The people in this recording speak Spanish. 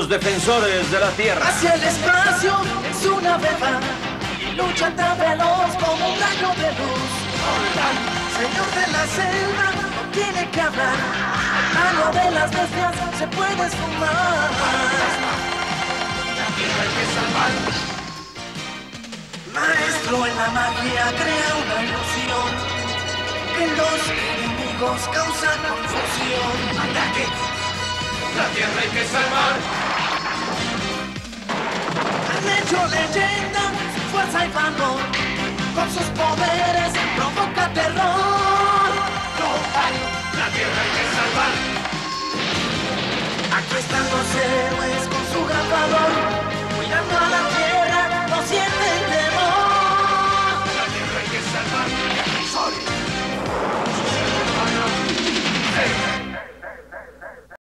Los defensores de la tierra. Hacia el espacio es una beba y lucha tan veloz como un rayo de luz. Señor de la selva no tiene que hablar. Mano de las bestias se puede esfumar. La tierra hay que salvar. Maestro en la magia crea una ilusión que en los enemigos causa confusión. ¡Ataque! La tierra hay que salvar. Hecho leyenda, fuerza y valor. Con sus poderes